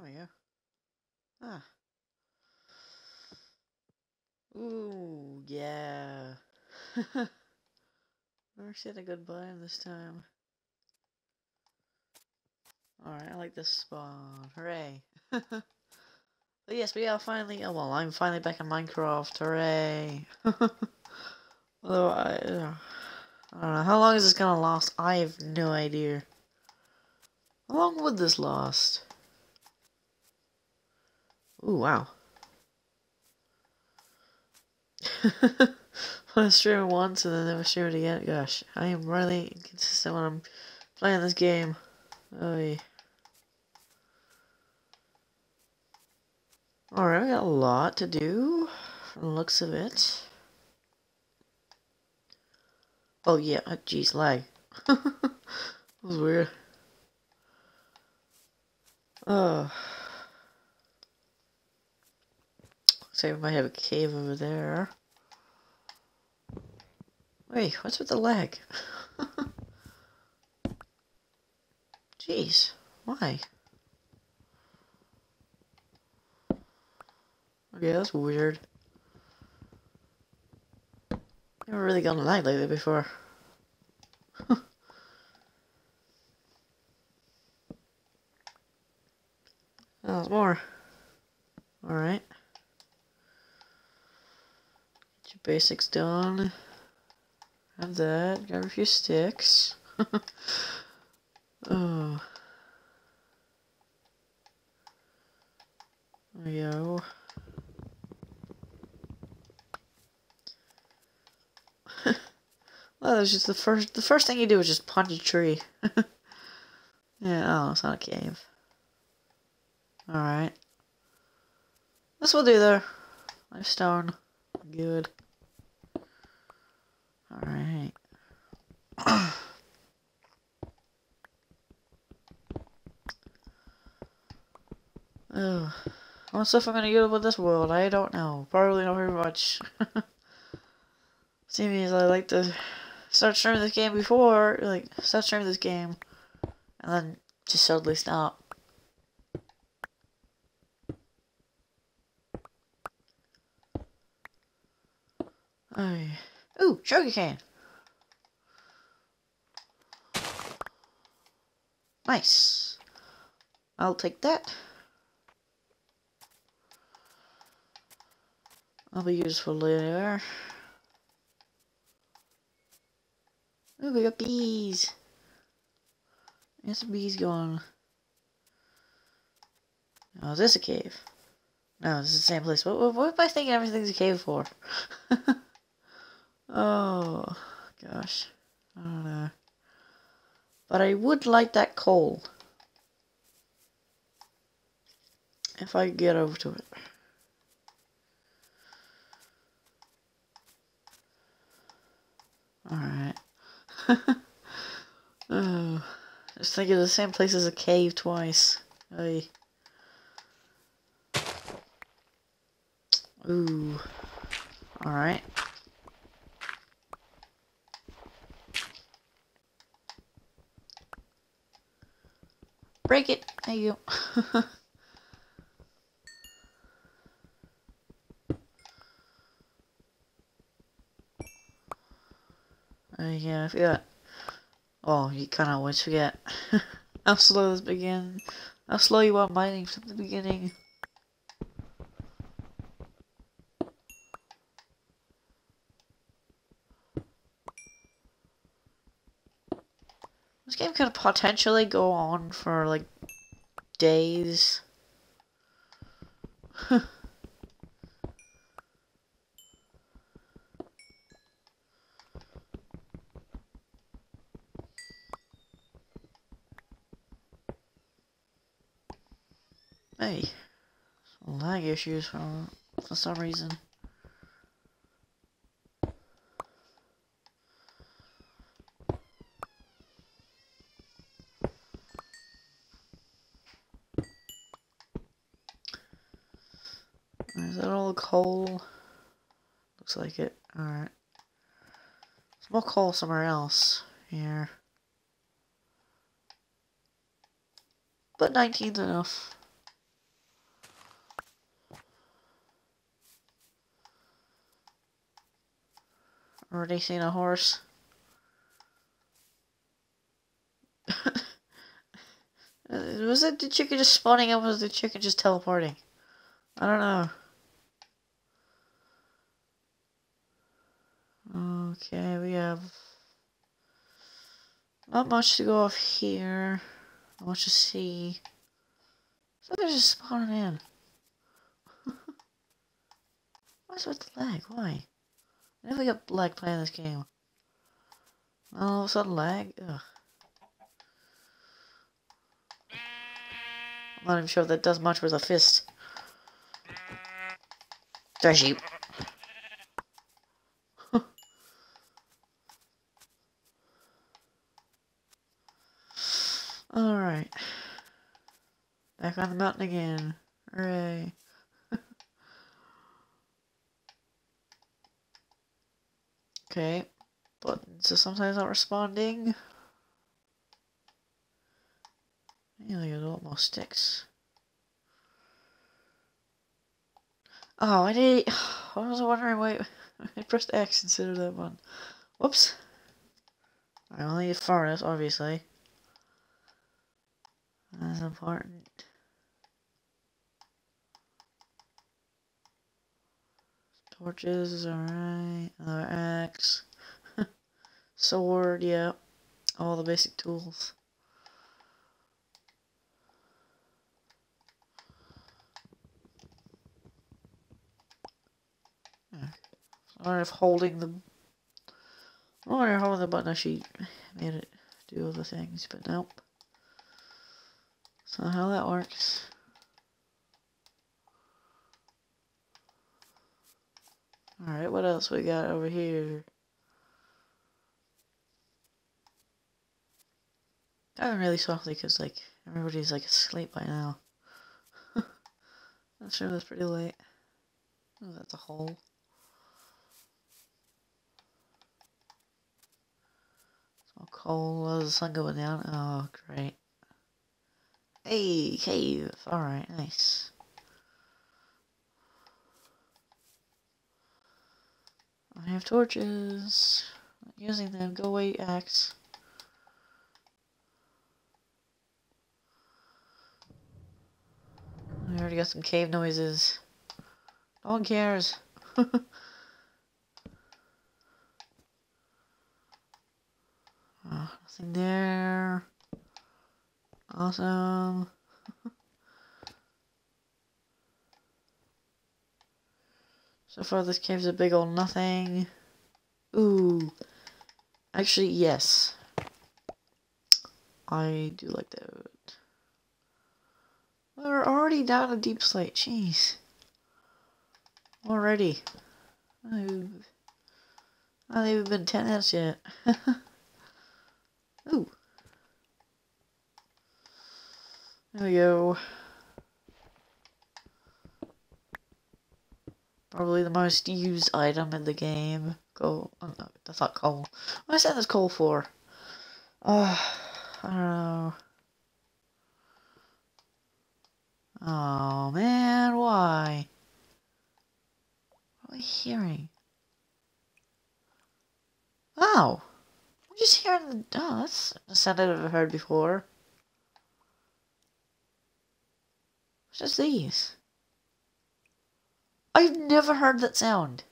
There we go. Ah. Ooh, yeah. Never said a goodbye this time. Alright, I like this spawn. Hooray. but yes, we are finally, oh well, I'm finally back in Minecraft. Hooray. Although, I, uh, I don't know, how long is this gonna last? I have no idea. How long would this last? Ooh, wow. I stream once and then never stream it again. Gosh, I am really inconsistent when I'm playing this game. Oh, Alright, we got a lot to do, from the looks of it. Oh yeah, oh, geez, lag. that was weird. Oh. Looks like we might have a cave over there. Wait, what's with the lag? Jeez, why? Okay, that's weird. Never really gotten lag like that before. oh, more. Alright. Get your basics done. Have that. Grab a few sticks. oh. We well, that was just the first. The first thing you do is just punch a tree. yeah. Oh, it's not a cave. All right. This will do there. Life stone. Good. Alright. What stuff I'm gonna get with this world? I don't know. Probably not very much. Seeing as I like to start streaming this game before, like, start streaming this game, and then just suddenly stop. Oh, Ooh, sugar cane. Nice. I'll take that. I'll be useful later. Ooh, we got bees. There's some bees going. Oh, is this a cave? No, this is the same place. What, what, what am I thinking everything's a cave for? Oh, gosh. I don't know. But I would like that coal. If I get over to it. Alright. oh. Just think of the same place as a cave twice. Ooh. Alright. Break it. There you go. yeah, I forgot. Oh, you kind of always forget. how slow this begin. How slow you are mining from the beginning. This game could potentially go on for like days. hey, lag issues for, for some reason. Is that all coal? Looks like it. Alright. Some more coal somewhere else. Here. But 19's enough. Already seen a horse. was it the chicken just spawning up? Was the chicken just teleporting? I don't know. Okay, we have not much to go off here. Not much to see. So they're just spawning in. What's with the lag? Why? I never get lag playing this game. All of a sudden lag? Ugh. I'm not even sure that does much with a fist. Sheep. Alright. Back on the mountain again. Hooray. Okay. But so sometimes not responding. Nearly a lot more sticks. Oh, I did. I was wondering why I pressed X instead of that one. Whoops. I only need furnace, obviously. That's important. Torches, alright. Another axe. Sword, yeah. All the basic tools. I wonder if holding the I wonder if holding the button actually made it do other things, but nope. So how that works. Alright, what else we got over here? I'm really softly because like everybody's like asleep by now. I'm sure that's pretty late. Oh, that's a hole. Small coal. The sun going down. Oh, great. Hey, cave. Alright, nice. I have torches. Using them. Go away, axe. I already got some cave noises. No one cares. oh, nothing there. Awesome. So far this cave's a big old nothing. Ooh. Actually, yes. I do like that. We're already down a deepslate. Jeez. Already. I've, not even been 10 minutes yet. Ooh. There we go. Probably the most used item in the game. Coal. Oh, no, that's not coal. What is that this coal for? Uh, I don't know. Oh man, why? What are we hearing? Oh! I'm just hearing the. Oh, that's a sound I've never heard before. What's these? I've never heard that sound.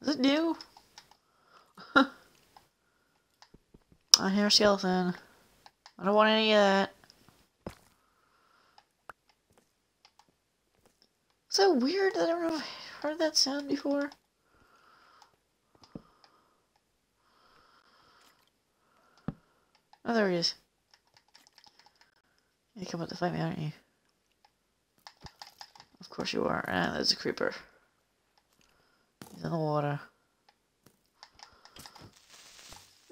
Is it new? I hear a skeleton. I don't want any of that. So weird that I've never heard that sound before. Oh, there he is. You come up to fight me, aren't you? Of course you are. And there's a creeper. In the water.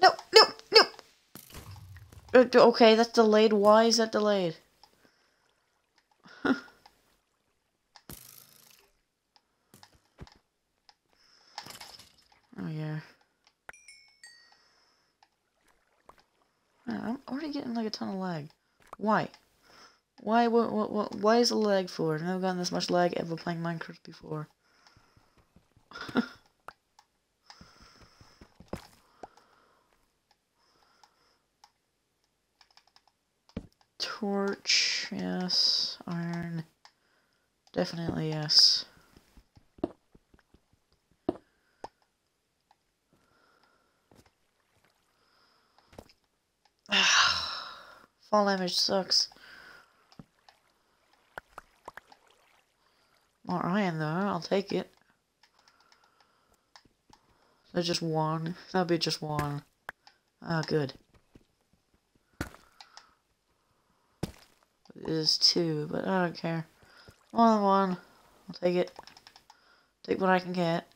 No, no, no! Uh, okay, that's delayed. Why is that delayed? Oh yeah. I'm already getting like a ton of lag. Why? Why? What? What? what why is the lag for? I've never gotten this much lag ever playing Minecraft before. torch, yes. Iron, definitely yes. Fall damage sucks. More iron though, I'll take it. There's just one. That'll be just one. Ah, good. It is two, but I don't care. One one. I'll take it. Take what I can get.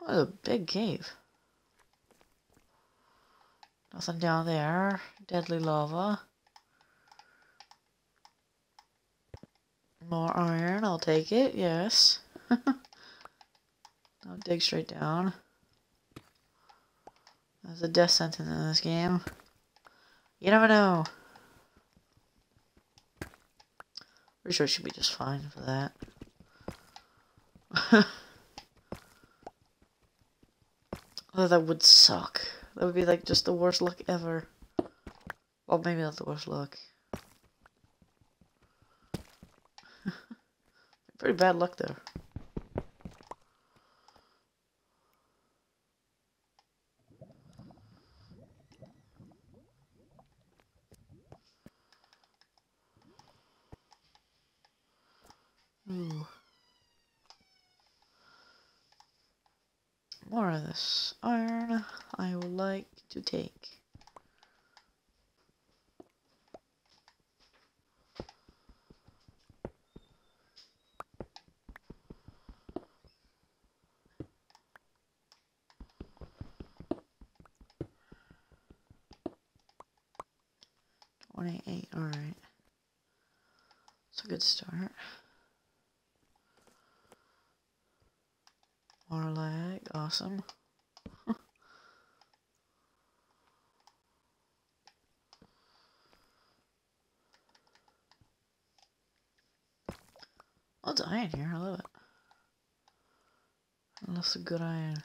What a big cave. Nothing down there. Deadly lava. More iron, I'll take it, yes. I'll dig straight down. There's a death sentence in this game. You never know. Pretty sure it should be just fine for that. oh, that would suck. That would be like just the worst luck ever. Well, maybe not the worst luck. Pretty bad luck there. Ooh. More of this iron I would like to take. Twenty-eight, alright. It's a good start. More lag, awesome. Lots of iron here, I love it. Lots of good iron.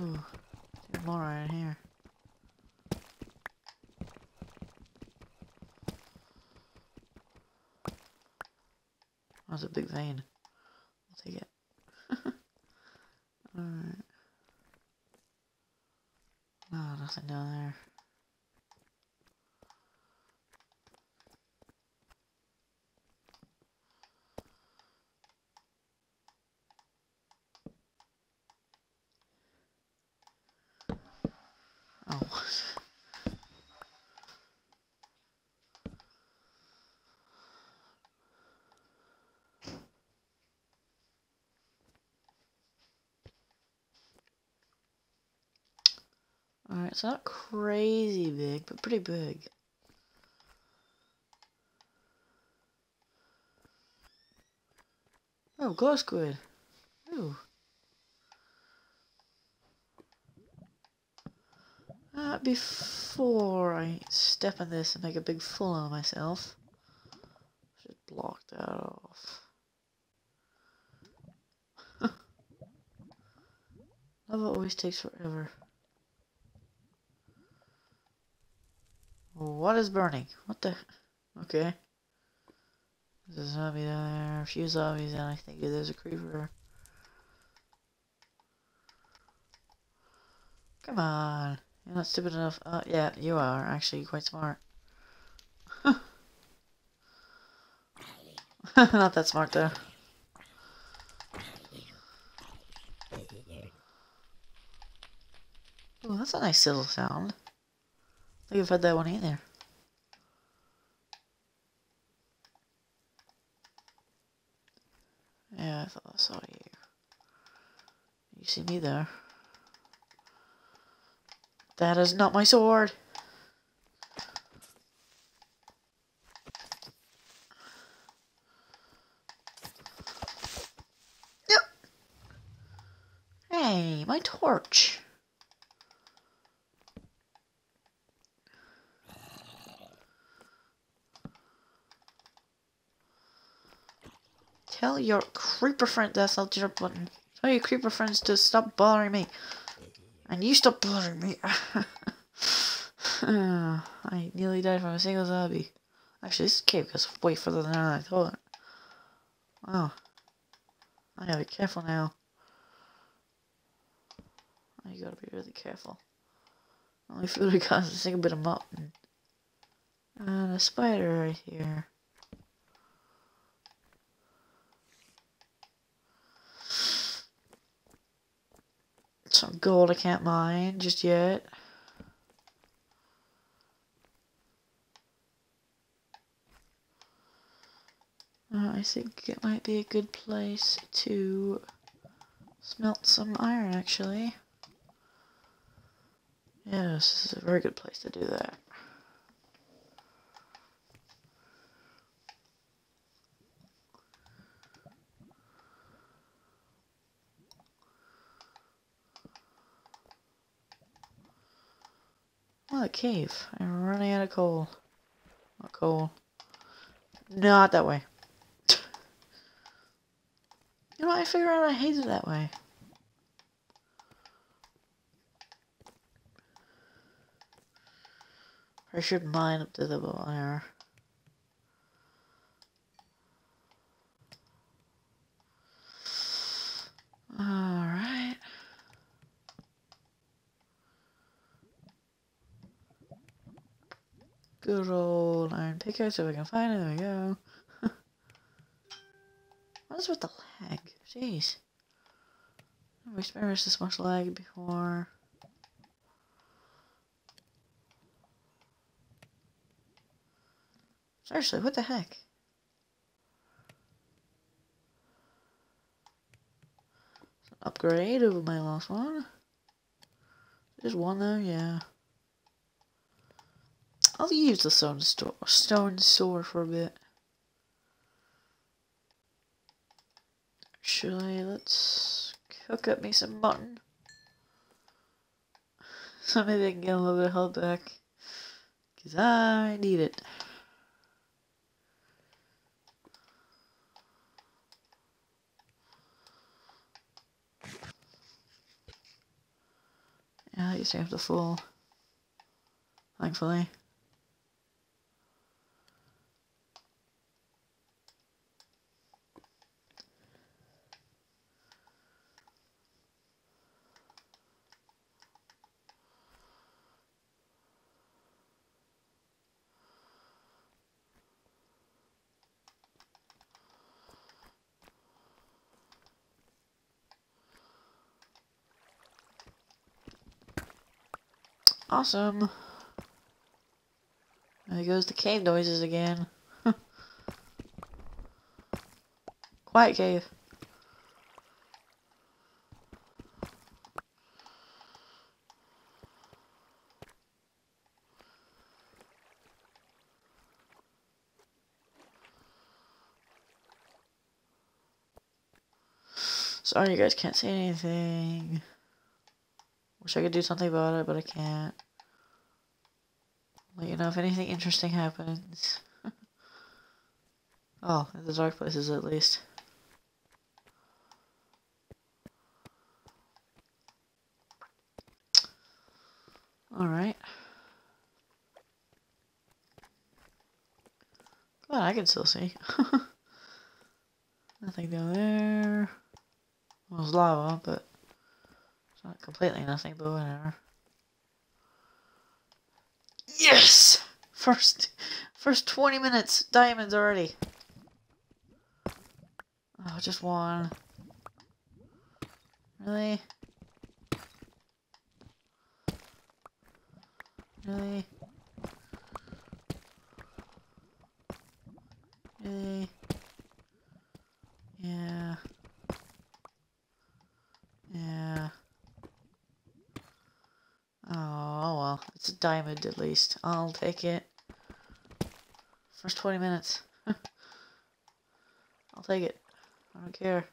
Ooh. There's more right here. That's a big vein. I'll take it. Alright. No, nothing down there. Oh. Alright, it's not crazy big, but pretty big. Oh, glow squid. Ooh. Uh, before I step on this and make a big fool of myself, should block that off. Lava always takes forever. What is burning? What the? Okay. There's a zombie down there, a few zombies, and I think there's a creeper. Come on. You're not stupid enough. Uh, yeah, you are actually quite smart. not that smart though. Oh, that's a nice little sound. Think I've had that one either. Yeah, I thought I saw you. You see me there. That is not my sword. Yep. Hey, my torch. Tell your creeper friend that's not your button. Tell your creeper friends to stop bothering me. And you stop bothering me. I nearly died from a single zombie. Actually, this cave goes way further than I thought. Wow. I gotta be careful now. You gotta be really careful. Only food we got is a single bit of mutton. And a spider right here. Some gold I can't mine just yet. Uh, I think it might be a good place to smelt some iron actually. Yes, this is a very good place to do that. Oh, the cave. I'm running out of coal. Not coal. Not that way. you know, I figure out I hate it that way. I should mine up to the there. Alright. Good old iron pickaxe if I can find it. There we go. what is with the lag? Jeez. I've experienced this much lag before. Seriously, what the heck? upgrade over my last one. Just one though, yeah. I'll use the stone, stone sword for a bit. Actually, let's cook up me some mutton. So maybe I can get a little bit of health back. Because I need it. Yeah, you saved the full. Thankfully. Awesome. There goes the cave noises again. Quiet cave. Sorry you guys can't say anything. Wish I could do something about it, but I can't. Let you know if anything interesting happens. oh, in the dark places at least. Alright. Well, I can still see. Nothing down there. Well, there's lava, but it's not completely nothing, but whatever. Yes! First, first 20 minutes, diamonds already. Oh, just one. Really? Really? Really? Yeah. Yeah. Oh, oh well. It's a diamond at least. I'll take it. First 20 minutes. I'll take it. I don't care.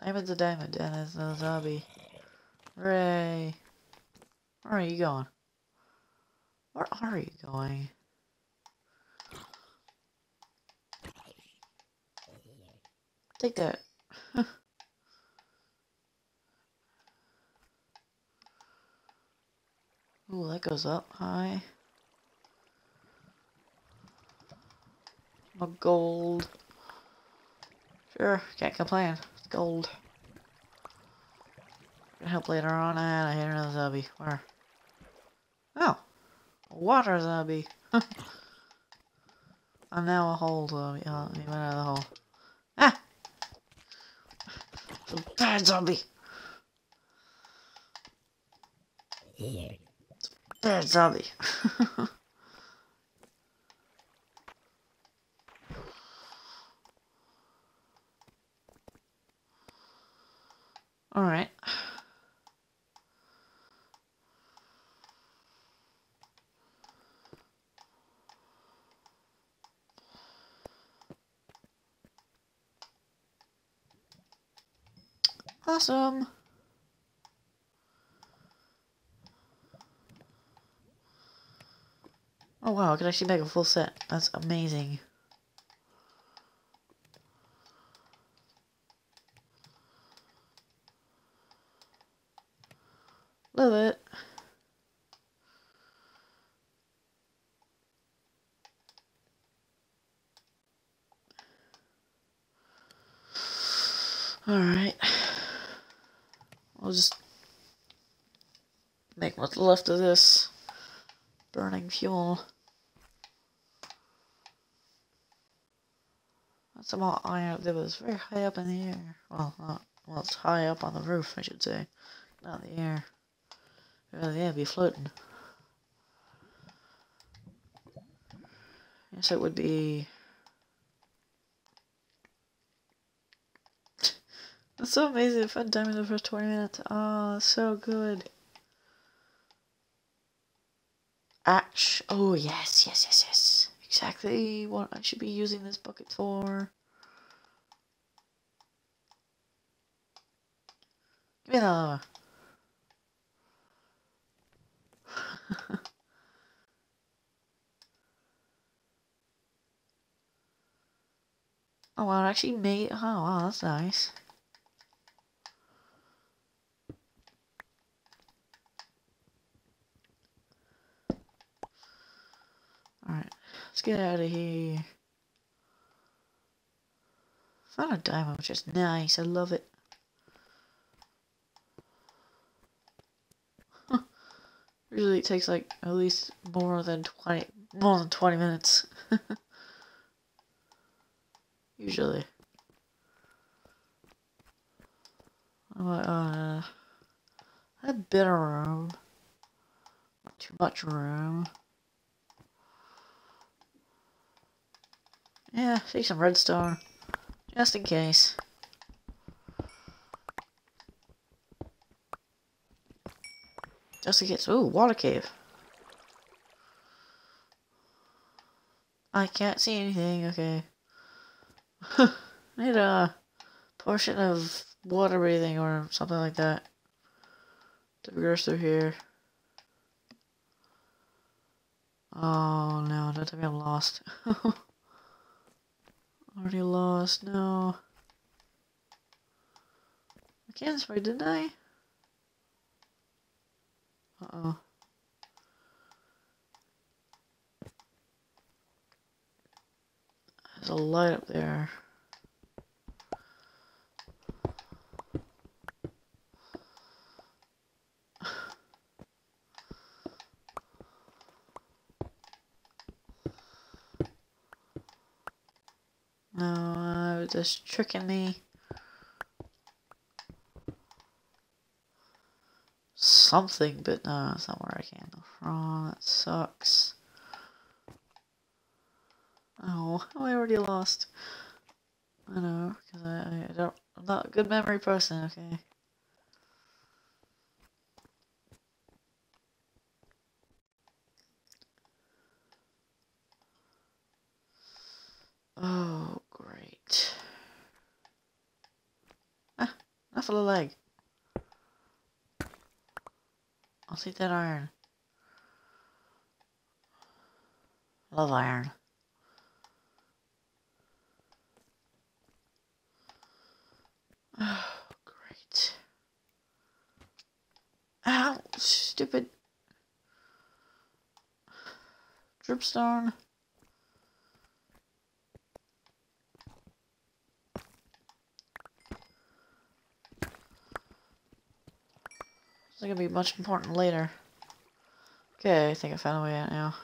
Diamond's a diamond and it's no zombie. Hooray. Where are you going? Where are you going? Take that. Ooh, that goes up high. More gold. Sure, can't complain. It's gold. Gonna help later on. And I hit another zombie. Where? Oh, a water zombie. I'm now a hole zombie. Oh, he went out of the hole. Ah! It's a bad zombie. It's a bad zombie. Alright. Awesome. Oh wow, I can actually make a full set. That's amazing. Love it. Alright. I'll just make what's left of this burning fuel. That's more iron that was very high up in the air. Well, not, well, it's high up on the roof, I should say. Not in the air. Well, yeah, be floating. Yes, it would be... That's so amazing. Found diamond in the first 20 minutes. Oh, so good. Oh, yes, yes, yes, yes. Exactly what I should be using this bucket for. Give me another. oh, well, I actually made. Oh, wow, that's nice. Alright, let's get out of here. Found a diamond, which is nice. I love it. Usually it takes like at least more than 20, more than 20 minutes. Usually. I'm Uh, a bit of room. Not too much room. Yeah, see some redstone. Just in case. Just in case. Ooh, water cave. I can't see anything, okay. Need a portion of water breathing or something like that to progress through here. Oh no, don't tell me I'm lost. Already lost, no. I can't spray, didn't I? Uh-oh. There's a light up there. No, uh, just tricking me. Something, but no, it's not where I came from. That sucks. Oh, I already lost. I know, because I, I don't, I'm not a good memory person, okay? That's a leg. I'll take that iron. Love iron. Oh, great. Ow, stupid. Dripstone. It's gonna be much important later. Okay, I think I found a way out now.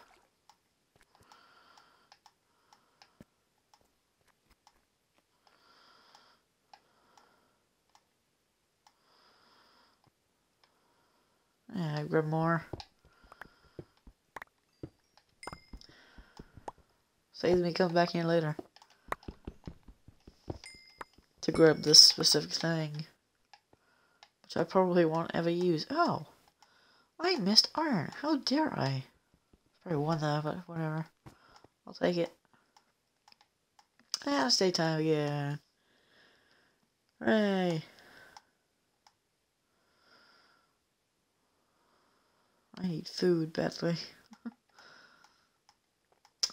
Yeah, grab more. Saves me coming back here later. To grab this specific thing. Which I probably won't ever use. Oh! I missed iron. How dare I? Probably won that, but whatever. I'll take it. Ah, it's daytime again. Hooray! I need food badly.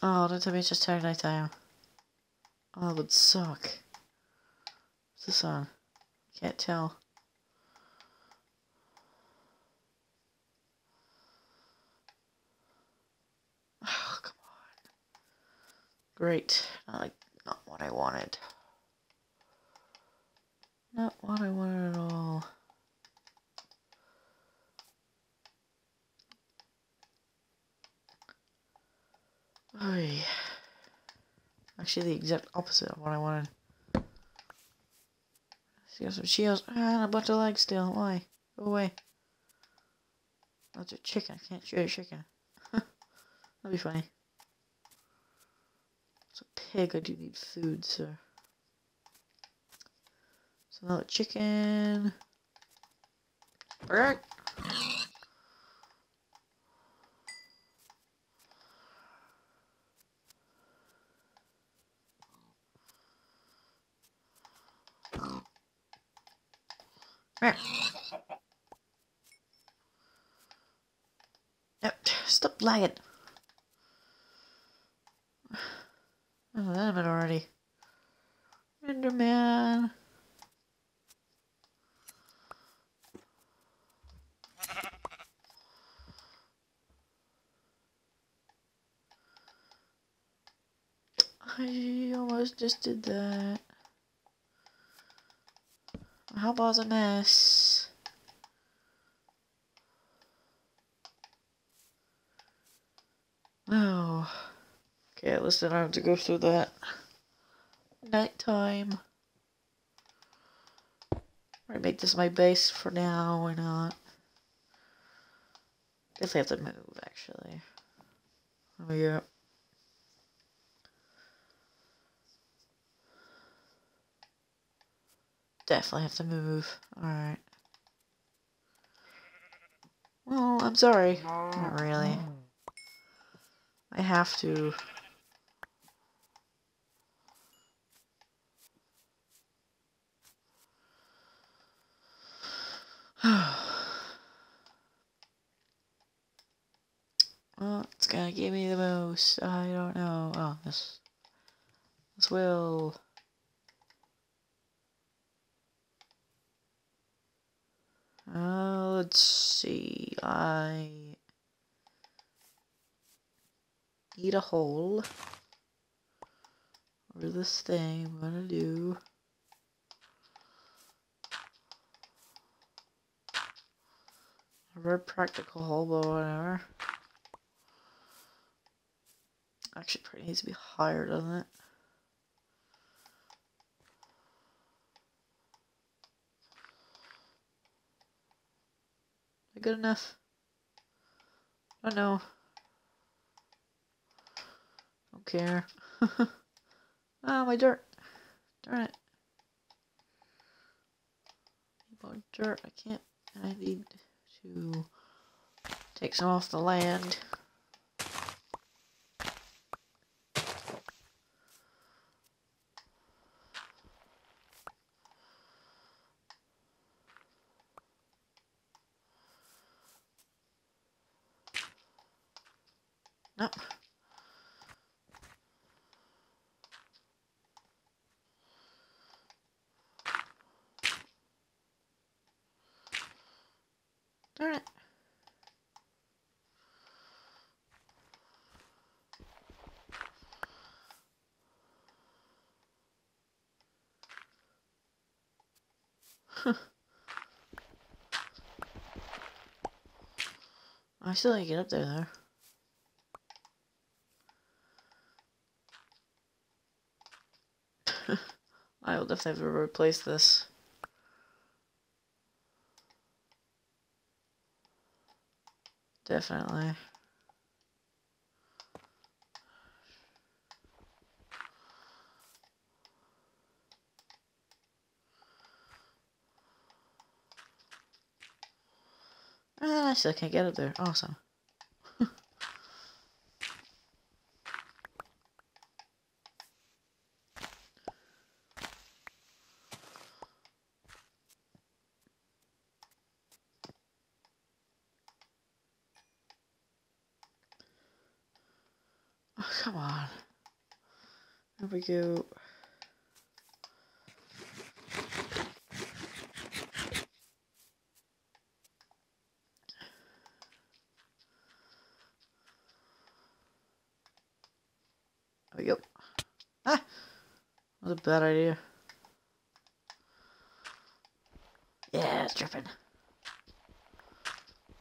oh, don't tell me it's just turning nighttime. Oh, that would suck. What's this on? Can't tell. Oh, come on. Great. Not like, not what I wanted. Not what I wanted at all. Oy. Actually, the exact opposite of what I wanted. She got some shields and a bunch of legs still. Why? Go away. That's a chicken. I can't shoot a chicken. That'd be funny. Pig. I do need food, so. So another chicken. Bird. Yep, stop lagging. Oh, that a bit already. Enderman. I almost just did that. My How about a mess? Oh. Okay, at least I don't have to go through that. Nighttime. I make this my base for now, why not? I Guess I have to move, actually. Oh, yeah. Definitely have to move. Alright. Well, I'm sorry. Not really. I have to. well, it's gonna give me the most. I don't know. Oh, this. This will. Uh, let's see. I eat a hole. Or this thing I'm gonna do. A very practical hole, but whatever. Actually, probably needs to be higher, doesn't it? Good enough? I don't know. Don't care. ah, my dirt. Darn it. About dirt, I can't. I need to take some off the land. No. Darn it. I still to get up there though. I will definitely have to replace this. Definitely. Ah, I still can't get up there. Awesome. Oh, come on. There we go. There we go. Ah! That was a bad idea. Yeah, it's dripping.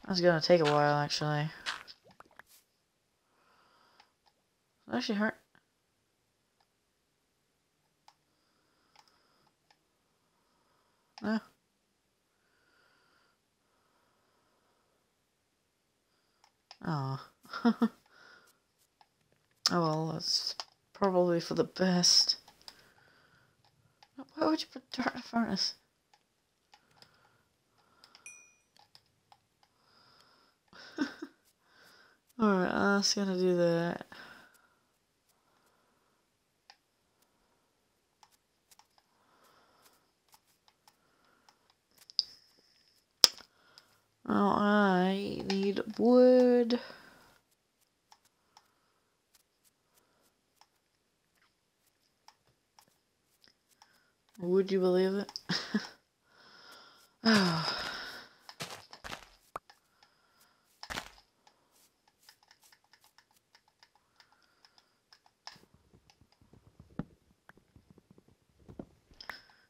That's gonna take a while, actually. That actually hurt. Ah. No. Oh. oh well, that's probably for the best. Would you put dirt in a furnace? Alright, I'm just gonna do that. Oh, I need wood. Would you believe it? oh.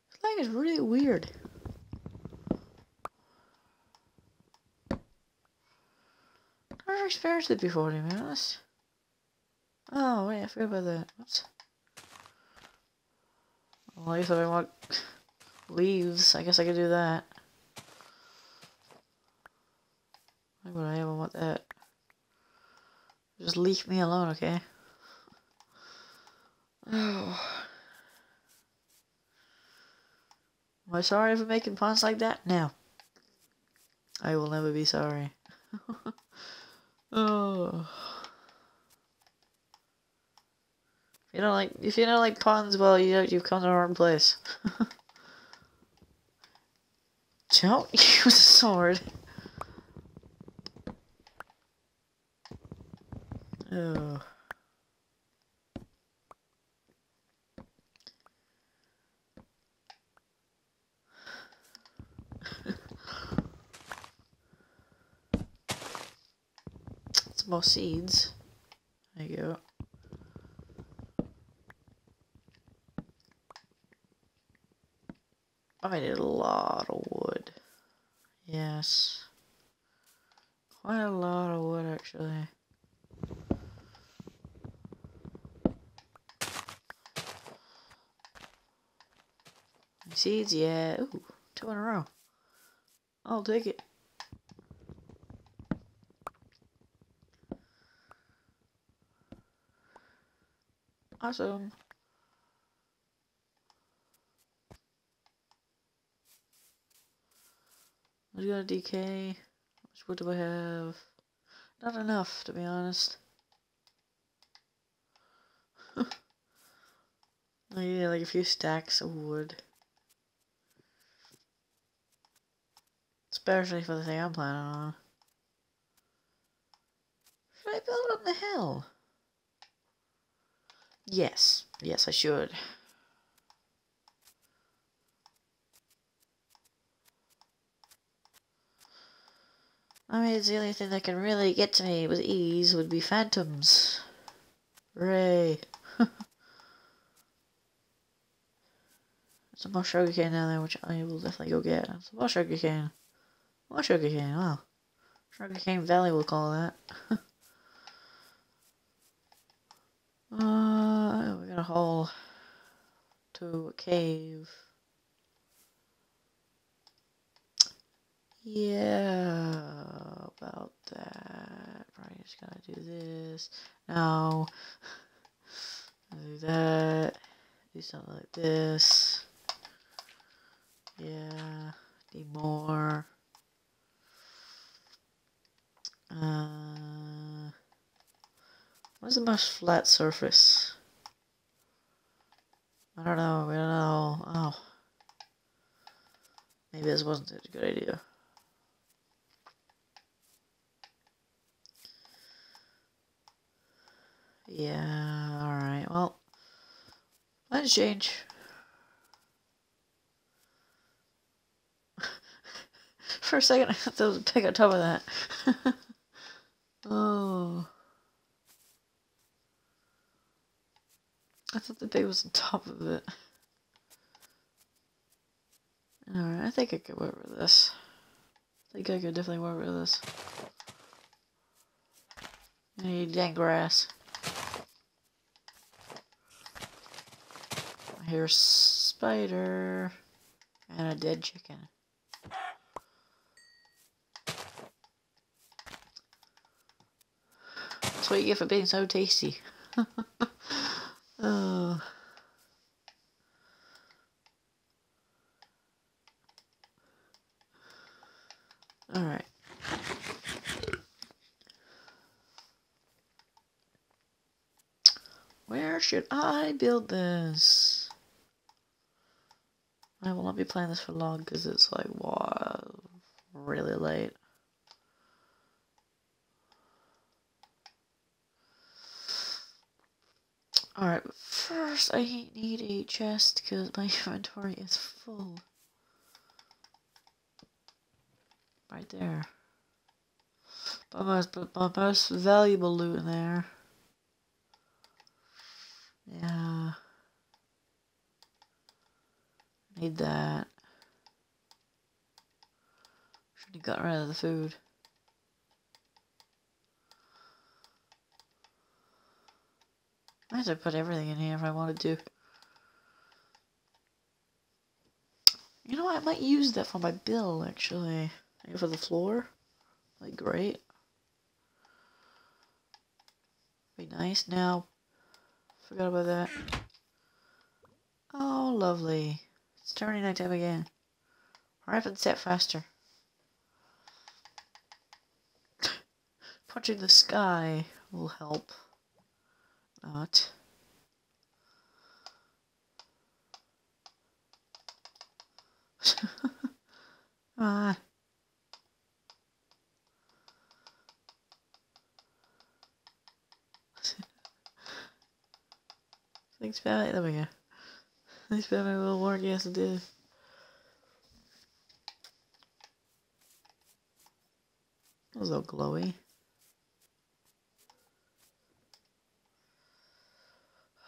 This lag is really weird. I've experienced it before, to be honest. Oh, wait, I forgot about that. Well, I guess if I want leaves, I guess I could do that. Why would I ever want that? Just leave me alone, okay? Oh. Am I sorry for making puns like that? No. I will never be sorry. oh. If you don't like if you don't like puns, well you know, you've come to the wrong place. Don't use a sword. Oh. Some more seeds. There you go. I need a lot of wood. Yes. Quite a lot of wood, actually. Seeds, yeah. Ooh, two in a row. I'll take it. Awesome. Let's go to DK. Much wood do I have? Not enough, to be honest. Need like a few stacks of wood. Especially for the thing I'm planning on. Should I build on the hill? Yes. Yes, I should. I mean, the only thing that can really get to me with ease would be phantoms. Ray. Some more sugar cane down there, which I will definitely go get. Some more sugar cane. More sugar cane, wow. Sugar cane valley, we'll call that. uh, we got a hole to a cave. Yeah, about that. Probably just gotta do this. Now, do that. Do something like this. Yeah, need more. Uh, what's the most flat surface? I don't know, we don't know. Oh. Maybe this wasn't a good idea. Yeah, alright, well, let's change. For a second, I thought there was a pig top of that. oh. I thought the pig was on top of it. Alright, I think I could work with this. I think I could definitely work with this. I need dang grass. Hear spider and a dead chicken. That's what you get for being so tasty. oh. Alright. Where should I build this? I will not be playing this for long because it's like, wow, really late. Alright, first I need a chest because my inventory is full. Right there. My, my most valuable loot in there. Yeah. Need that. Should have got rid of the food. I have to put everything in here if I wanted to. You know, I might use that for my bill, actually. Maybe for the floor. Like, great. Be nice. Now, forgot about that. Oh, lovely. It's turning nighttime again. Up and set faster. Punching the sky will help not. ah. Thanks, Batman. There we go. Batman. Will work. Yes, it did. That was all glowy.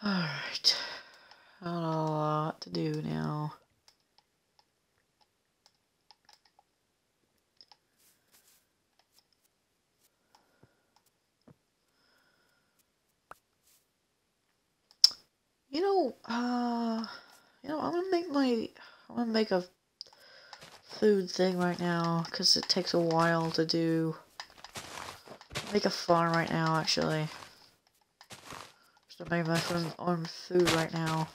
Alright. Got a lot to do now. You know, uh, you know, I'm gonna make my, I'm gonna make a food thing right now, because it takes a while to do. Make a farm right now, actually. Just to make my own food right now.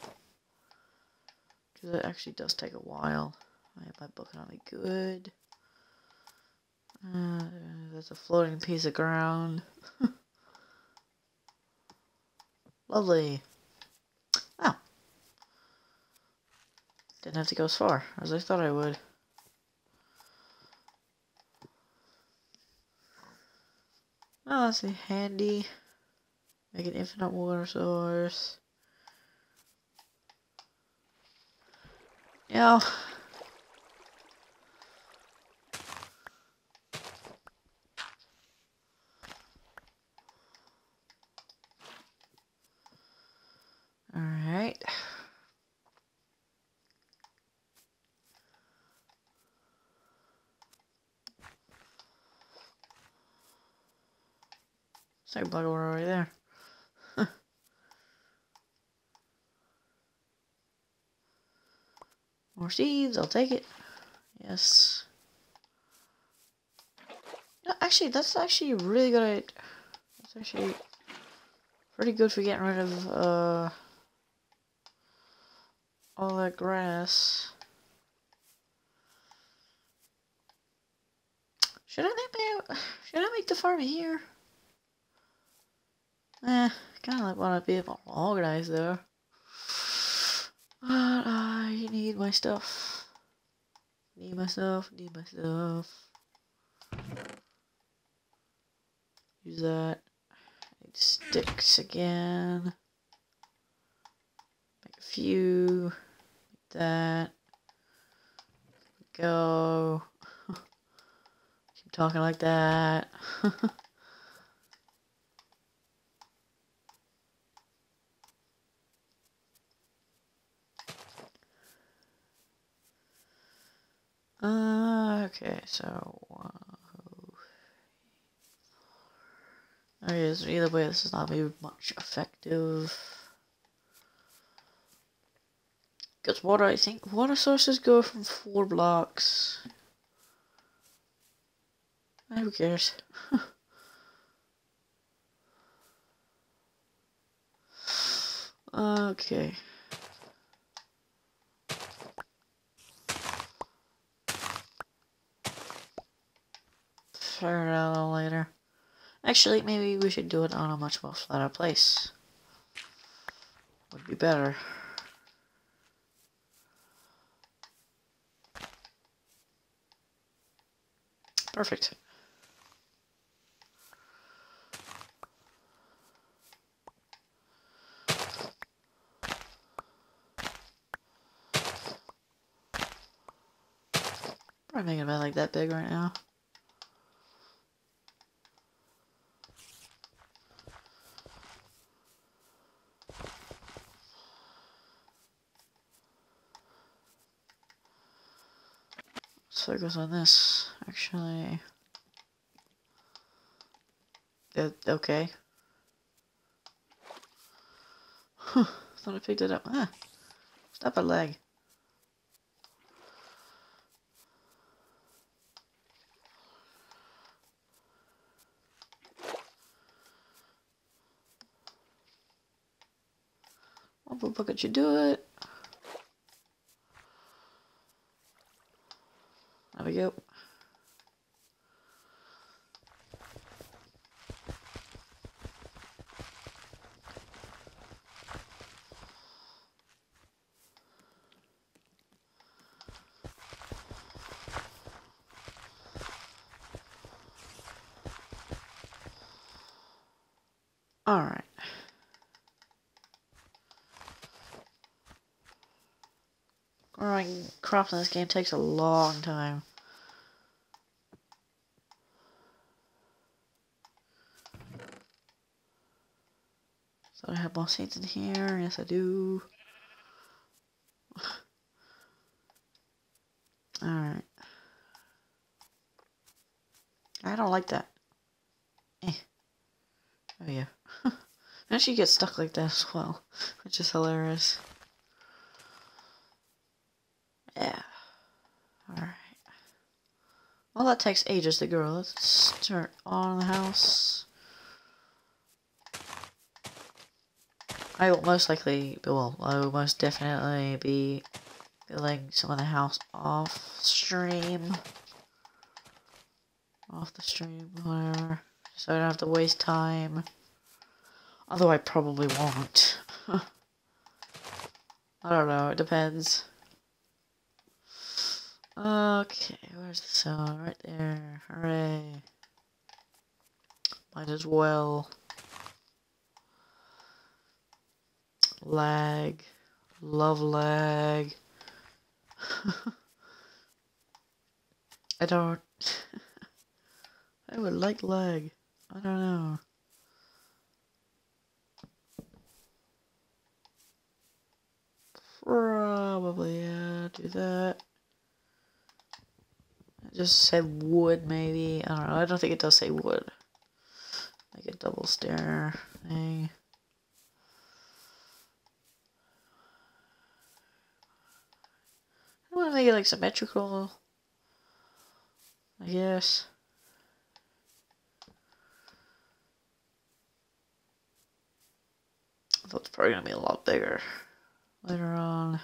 Because it actually does take a while. I have my book on me good. Uh, there's a floating piece of ground. Lovely. Oh. Didn't have to go as far as I thought I would. Oh, that's handy. Make an infinite water source. Yeah. Alright. Sorry, block water right there. More seeds, I'll take it. Yes. No, actually, that's actually really good. That's actually pretty good for getting rid of uh, all that grass. Should I make should I make the farm here? Eh, kind of like want to be a bit more organized though. But I need my stuff. Need my stuff. Need my stuff. Use that. Sticks again. Make a few. Like that. Go. Keep talking like that. Uh, okay, so Okay, so either way, this is not very much effective. Because water, I think, water sources go from four blocks. Who cares? okay. Figure it out later. Actually, maybe we should do it on a much more flatter place. Would be better. Perfect. Probably making it like that big right now. Focus on this, actually. Okay. Huh, thought I picked it up. Ah, stop a leg. But look at you do it. There we go. All right. Crops in this game takes a long time. So I have more seeds in here. Yes, I do. Alright. I don't like that. Eh. Oh, yeah. and she gets stuck like that as well, which is hilarious. Yeah. Alright. Well, that takes ages to grow. Let's start on the house. I will most likely, well, I will most definitely be building some of the house off stream. Off the stream, whatever. So I don't have to waste time. Although I probably won't. I don't know, it depends. Okay, where's the sound? Right there. Hooray. Might as well. Lag. Love lag. I don't... I would like lag. I don't know. Probably, yeah, do that. Just said wood, maybe. I don't know. I don't think it does say wood. Like a double stair thing. I want to make it like symmetrical. I guess. I thought it's probably gonna be a lot bigger later on.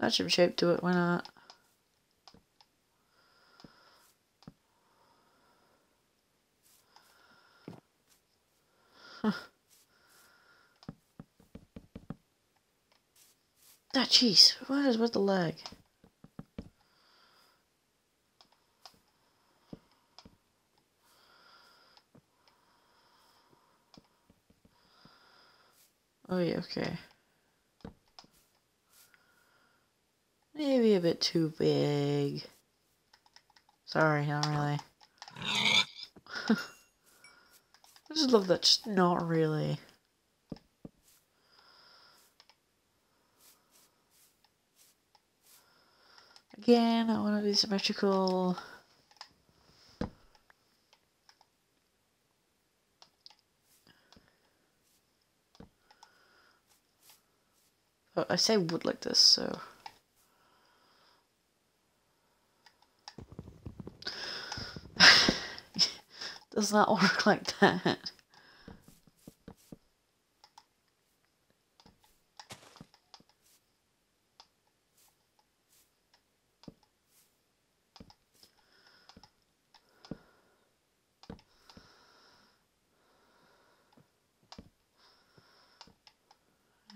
Add some shape to it, why not? Huh. Ah, jeez, what is with the leg? Oh yeah, okay. Maybe a bit too big. Sorry, not really. I just love that, just not really. Again, I want to be symmetrical. Oh, I say wood like this, so... Does not work like that.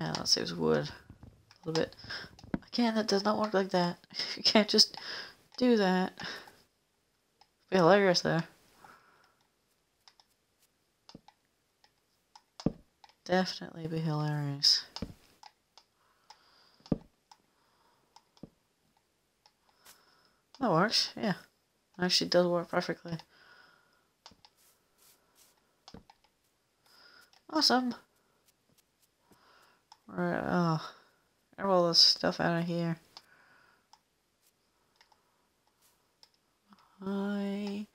Yeah, that saves wood a little bit. Again, that does not work like that. You can't just do that. Be hilarious there. Definitely be hilarious. That works, yeah. Actually does work perfectly. Awesome. Right, oh. Get all this stuff out of here. I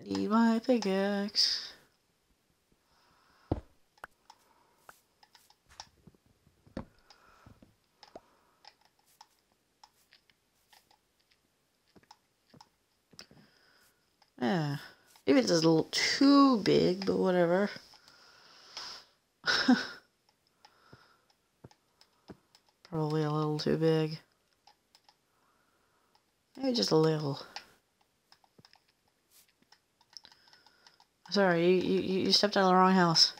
need my pickaxe. Yeah. Maybe it's a little too big, but whatever. Probably a little too big. Maybe just a little. Sorry, you, you, you stepped out of the wrong house.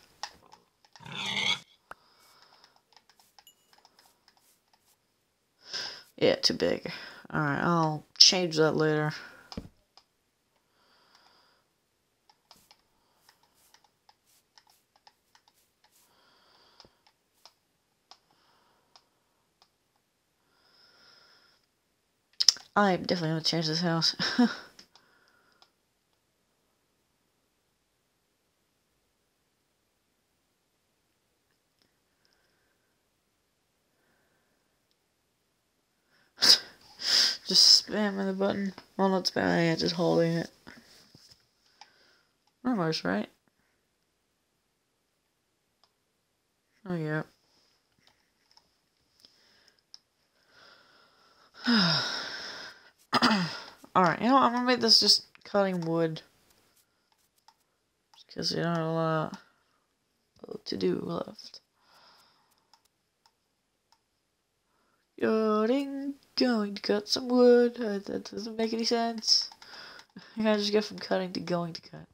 Yeah, too big. Alright, I'll change that later. Oh, I'm definitely gonna change this house. just spamming the button. Well, not spamming it, just holding it. Almost right. Oh, yeah. Alright, you know what? I'm gonna make this just cutting wood. Because you don't have a lot to do left. Cutting, going to cut some wood. Uh, that doesn't make any sense. I just get from cutting to going to cut.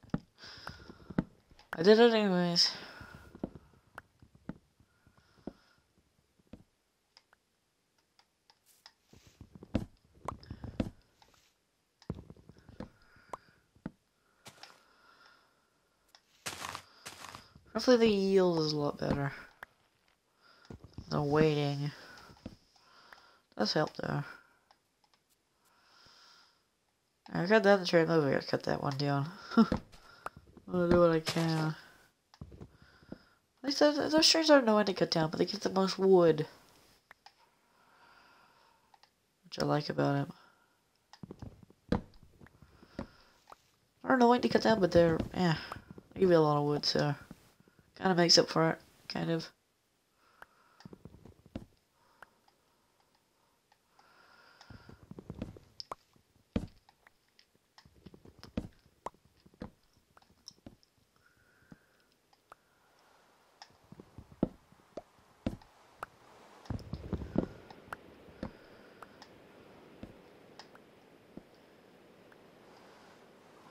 I did it anyways. Hopefully the yield is a lot better. The waiting. Does help though. I got that in the trade move, I gotta cut that one down. I'm gonna do what I can. At least those, those trees are annoying to cut down, but they get the most wood. which I like about him. I don't know when to cut down, but they're, yeah, they give you a lot of wood, so kind of makes up for it, kind of.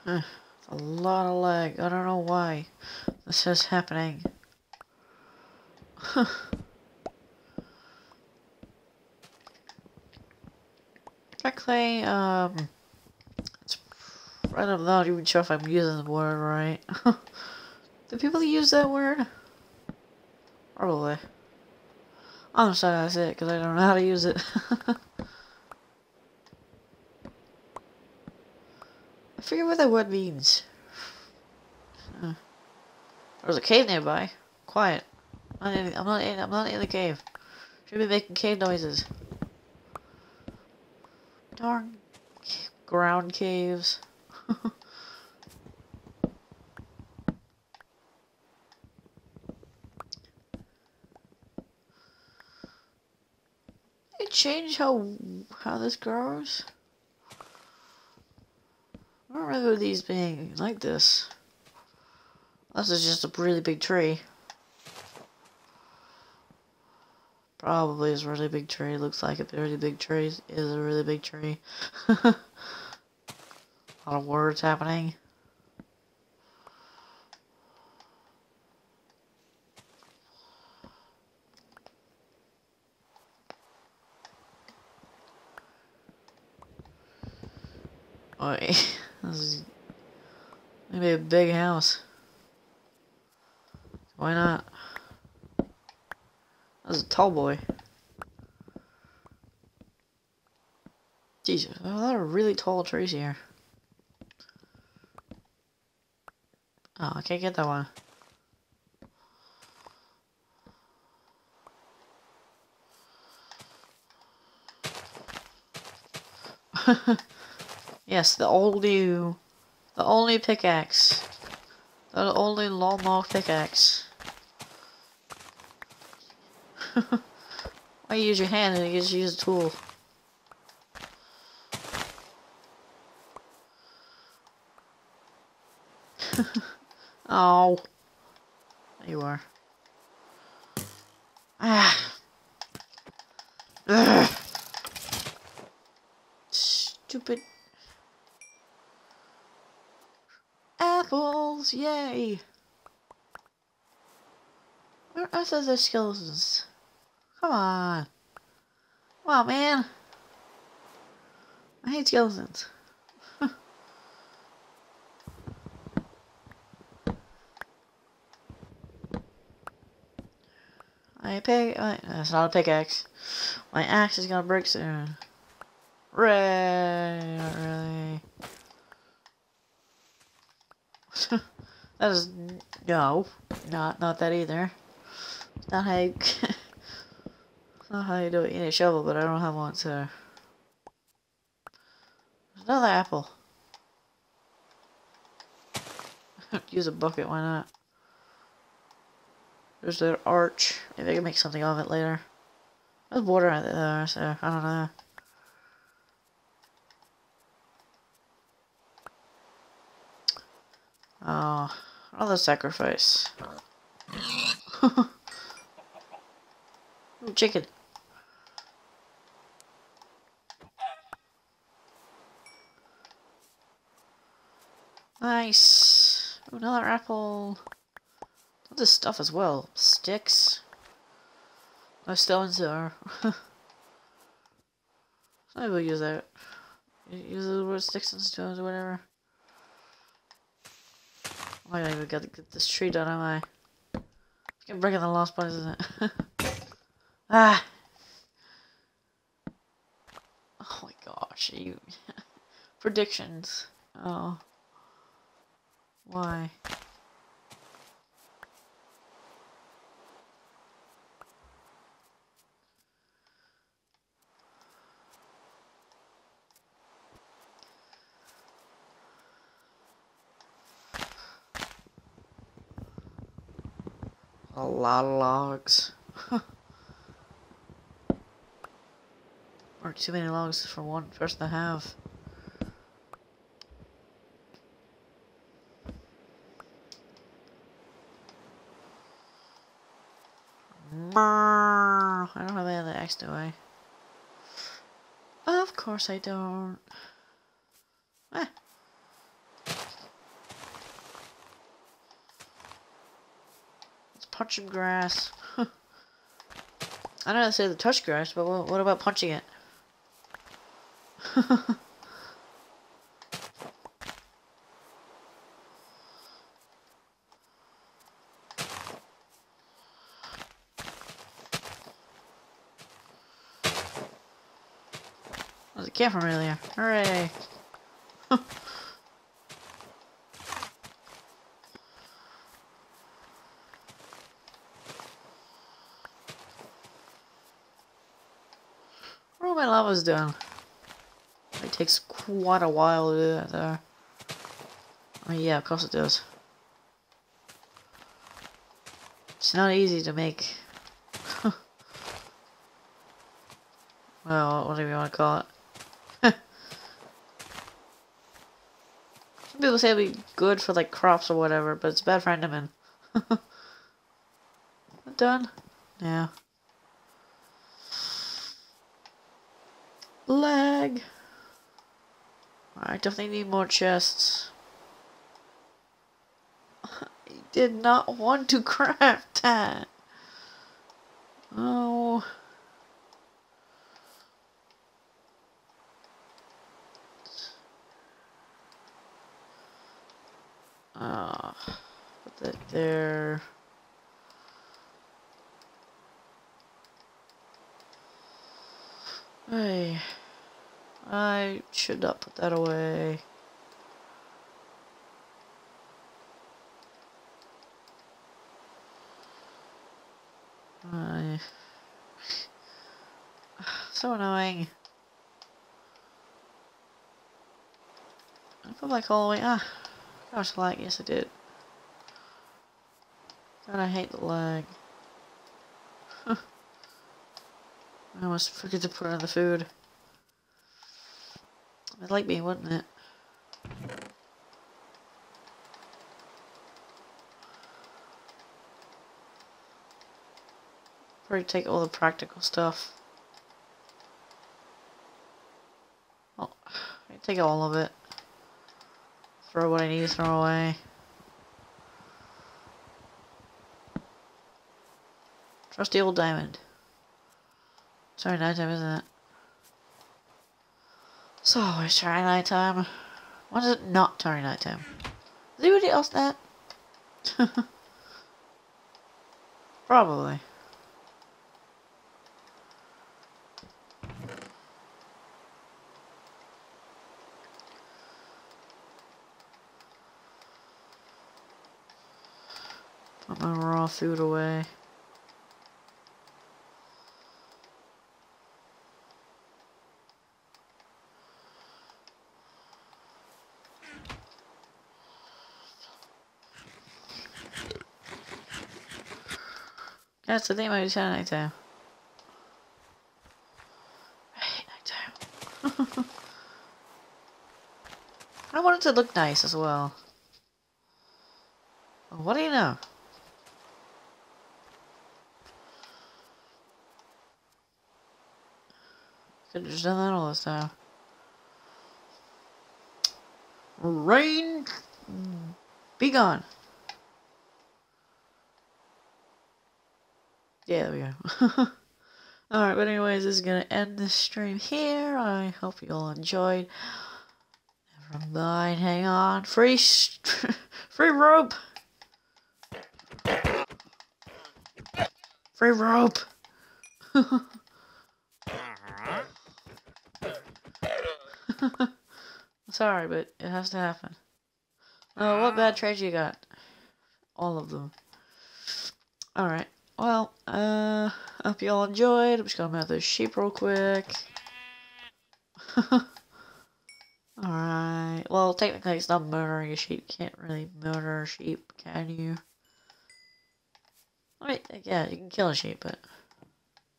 a lot of lag. I don't know why this is happening. Frankly, um, I'm not even sure if I'm using the word right. Do people use that word? Probably. Sorry that's it, because I don't know how to use it. I forget what that word means. Uh, there's a cave nearby. Quiet. I'm not, in, I'm not in. The cave. Should be making cave noises. Darn ground caves. they change how how this grows. I don't remember these being like this. This is just a really big tree. Probably is a really big tree. Looks like a really big tree. Is a really big tree. a lot of words happening. Oh, This is maybe a big house. Why not? That's a tall boy. Jesus, a lot of really tall trees here. Oh, I can't get that one. Yes, the only, the only pickaxe. The only lawnmower pickaxe. Why you use your hand and you just use a tool? oh. There you are. Ah. Ugh. Stupid. apples! Yay! Where are those skeletons? Come on. Come on, man. I hate skeletons. I pick. Uh, that's not a pickaxe. My axe is gonna break soon. Ray, not really. that is no, not not that either. Not how you, know how you do it. You need a shovel, but I don't have one, so. There's another apple. Use a bucket, why not? There's the arch. Maybe I can make something of it later. There's water out there, so I don't know. Oh, another sacrifice. Chicken. Nice. Another apple. All this stuff as well. Sticks. No stones there. Maybe we'll use that. Use the word sticks and stones or whatever. I don't even got to get this tree done, am I? It's breaking the last part, isn't it? ah! Oh my gosh, you... Predictions. Oh. Why? A lot of logs. Or too many logs for one person to have. Do I? Of course I don't. Eh. Let's punch some grass. I don't know say the touch grass, but what about punching it? Cat from. Hooray! What all my lava's done? It takes quite a while to do that. Oh yeah, of course it does. It's not easy to make. well, whatever you want to call it. Some people say it'll be good for like crops or whatever, but it's bad for Enderman. Done? Yeah. Lag. I definitely need more chests. I did not want to craft that. Oh. Uh, put that there. Hey, I should not put that away. I... So annoying. I put like all the way. Ah, gosh, lag. Yes, I did. God, I hate the lag. I almost forget to put on the food. It'd like me, wouldn't it? Probably take all the practical stuff. Oh, I take all of it. Throw what I need to throw away. Trusty old diamond. Sorry, nighttime, isn't it? So it's always try nighttime. When is it not Sorry nighttime? Is anybody else that? Probably. Put my raw food away. That's the thing about using nighttime. I hate nighttime. I want it to look nice as well. What do you know? Could have just done that all this time. Rain, be gone. Yeah, there we go. Alright, but anyways, this is going to end the stream here. I hope you all enjoyed. Never mind, hang on. Free, free rope! Free rope! Sorry, but it has to happen. Oh, what bad trades you got? All of them. Alright. Well, uh, hope you all enjoyed. I'm just gonna mount those sheep real quick. Alright. Well, technically it's not murdering a sheep. You can't really murder a sheep, can you? I mean, yeah, you can kill a sheep, but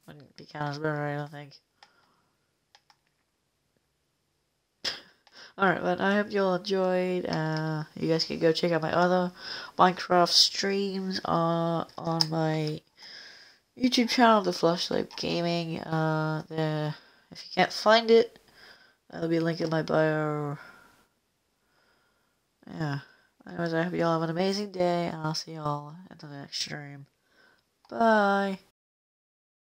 wouldn't be counted as murder, I don't think. Alright, but I hope you all enjoyed. Uh, you guys can go check out my other Minecraft streams uh, on my YouTube channel, The Flashlight Gaming. Uh, the, if you can't find it, there'll be a link in my bio. Yeah. Anyways, I hope you all have an amazing day, and I'll see you all in the next stream. Bye.